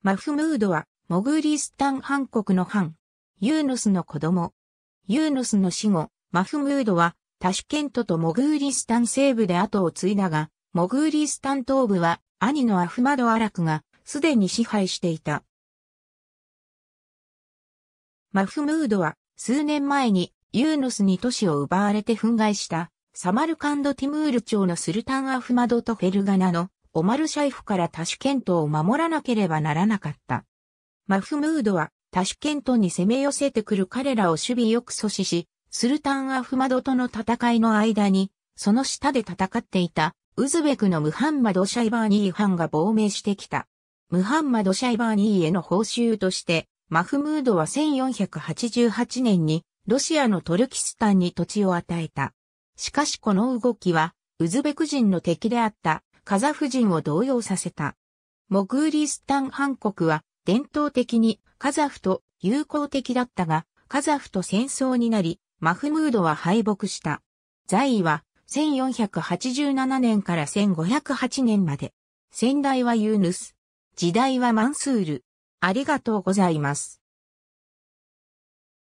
マフムードは、モグーリスタン藩国の藩、ユーヌスの子供。ユーヌスの死後、マフムードは、タシュケントとモグーリスタン西部で後を継いだが、モグーリスタン東部は、兄のアフマド・アラクが、すでに支配していた。マフムードは、数年前に、ユーヌスに都市を奪われて憤慨した、サマルカンド・ティムール朝のスルタン・アフマドとフェルガナの、オマルシャイフからタシュケントを守らなければならなかった。マフムードはタシュケントに攻め寄せてくる彼らを守備よく阻止し、スルタン・アフマドとの戦いの間に、その下で戦っていた、ウズベクのムハンマド・シャイバーニーハンが亡命してきた。ムハンマド・シャイバーニーへの報酬として、マフムードは1488年に、ロシアのトルキスタンに土地を与えた。しかしこの動きは、ウズベク人の敵であったカザフ人を動揺させた。モグーリスタンハン国は伝統的にカザフと友好的だったが、カザフと戦争になり、マフムードは敗北した。在位は1487年から1508年まで。先代はユーヌス。時代はマンスール。ありがとうございます。